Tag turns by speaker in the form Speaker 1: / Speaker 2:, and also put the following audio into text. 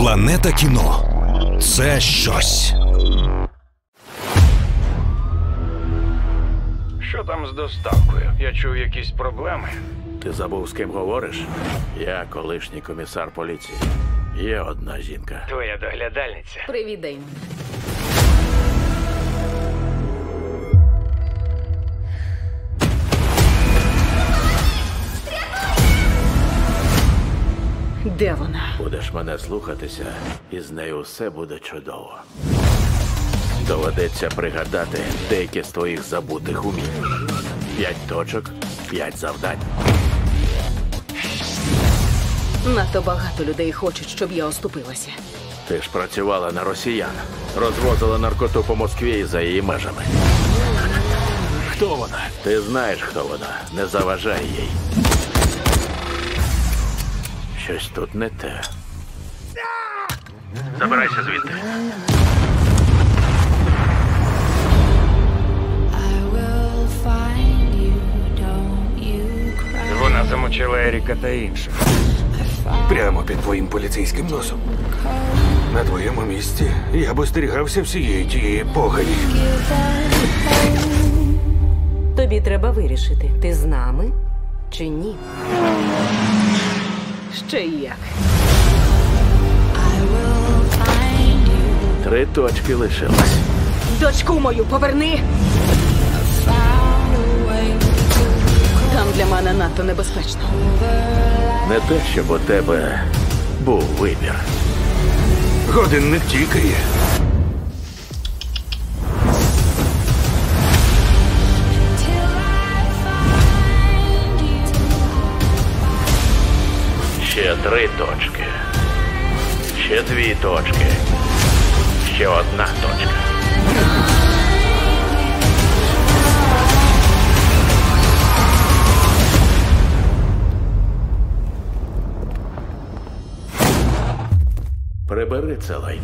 Speaker 1: Планета кіно це щось.
Speaker 2: Що там з доставкою? Я чув якісь проблеми.
Speaker 3: Ти забув, з ким говориш? Я колишній комісар поліції. Є одна жінка.
Speaker 2: Твоя доглядальниця.
Speaker 4: Привіт, Деймон. Де вона?
Speaker 3: Будеш мене слухатися, і з нею все буде чудово. Доведеться пригадати деякі з твоїх забутих умінь. П'ять точок, п'ять завдань.
Speaker 4: Надто багато людей хочуть, щоб я оступилася.
Speaker 3: Ти ж працювала на росіян, розвозила наркоту по Москві і за її межами.
Speaker 1: Хто вона?
Speaker 3: Ти знаєш, хто вона. Не заважай їй. Щось тут не те. Забирайся звідти.
Speaker 2: Вона замочила Еріка та інших.
Speaker 5: Прямо під твоїм поліцейським носом. На твоєму місці я б остерігався всієї тієї погані.
Speaker 6: Тобі треба вирішити, ти з нами чи ні.
Speaker 4: Ще й як.
Speaker 3: Три точки лишилось.
Speaker 4: Дочку мою поверни! Там для мене надто небезпечно.
Speaker 3: Не те, щоб у тебе був вибір.
Speaker 5: Годинник тікає.
Speaker 3: Три точки. Ще дві точки. Ще одна точка. Прибери це лайно.